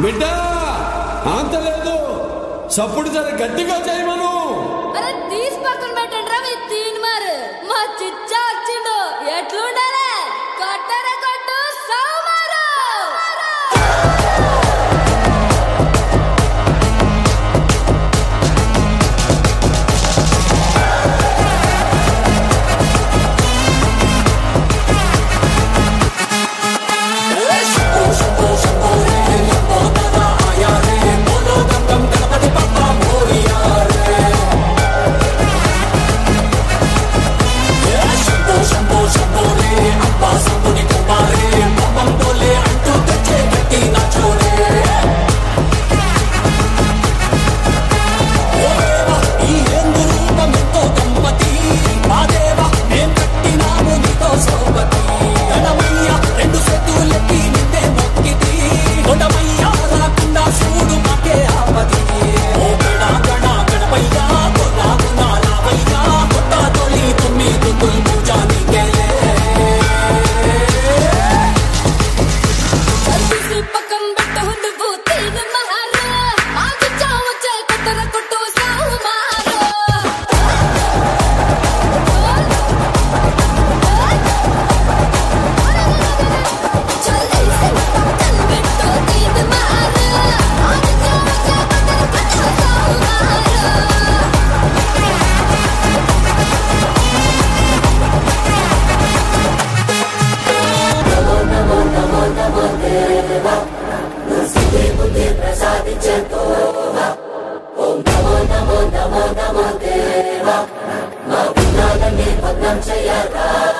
బిడ్డా అంత లేదు. సప్పుడు సరే గట్టిగా చేయమను. America.